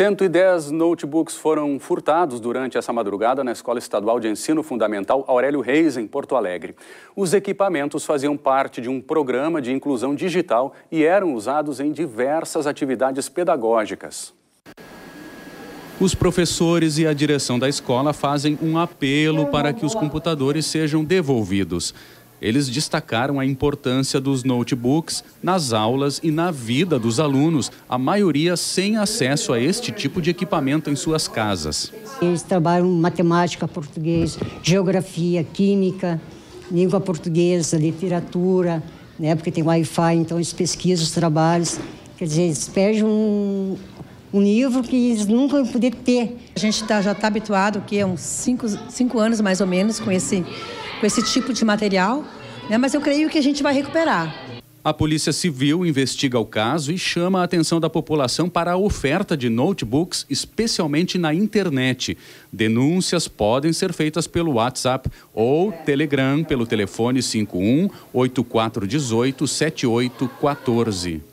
110 notebooks foram furtados durante essa madrugada na Escola Estadual de Ensino Fundamental Aurélio Reis, em Porto Alegre. Os equipamentos faziam parte de um programa de inclusão digital e eram usados em diversas atividades pedagógicas. Os professores e a direção da escola fazem um apelo para que os computadores sejam devolvidos. Eles destacaram a importância dos notebooks nas aulas e na vida dos alunos, a maioria sem acesso a este tipo de equipamento em suas casas. Eles trabalham matemática, português, geografia, química, língua portuguesa, literatura, né, porque tem Wi-Fi, então eles pesquisam os trabalhos. Quer dizer, eles perdem um, um livro que eles nunca vão poder ter. A gente tá, já está habituado, que é uns cinco, cinco anos mais ou menos, com esse com esse tipo de material, né? mas eu creio que a gente vai recuperar. A Polícia Civil investiga o caso e chama a atenção da população para a oferta de notebooks, especialmente na internet. Denúncias podem ser feitas pelo WhatsApp ou Telegram pelo telefone 51 8418 7814.